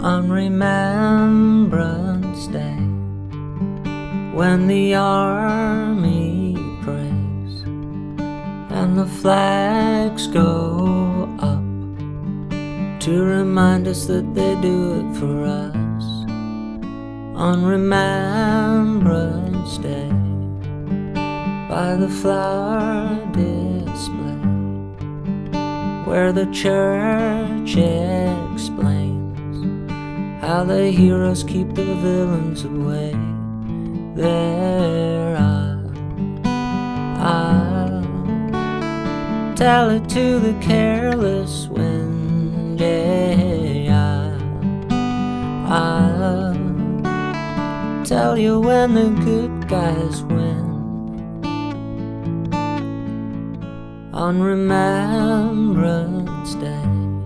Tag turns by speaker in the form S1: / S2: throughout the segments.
S1: on Remembrance Day when the army prays and the flags go up to remind us that they do it for us on Remembrance Day by the flower display where the church explains how the heroes keep the villains away. There I'll, I'll tell it to the careless wind. Yeah, I'll, I'll tell you when the good guys win. on Remembrance Day.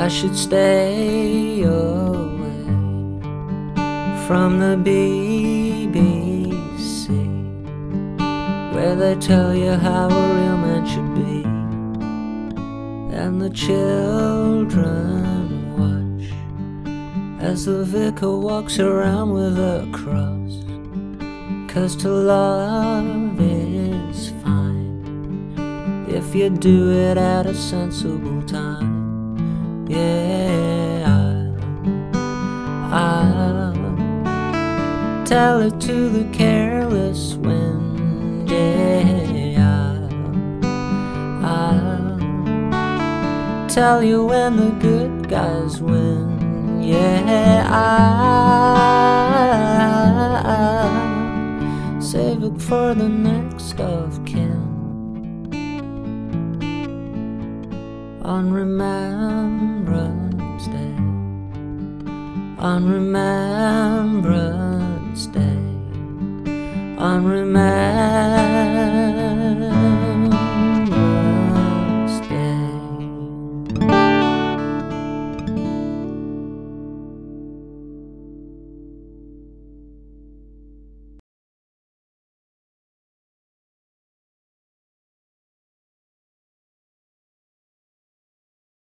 S1: I should stay away from the BBC, where they tell you how a real man should be, and the children watch as the vicar walks around with a cross. Cause to love is fine if you do it at a sensible time. Yeah, I'll, tell it to the careless wind. Yeah, I'll tell you when the good guys win. Yeah, I'll save it for the next of kin. On Remembrance Day, on Remembrance Day, on Remembrance.